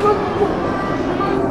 ハハハハ!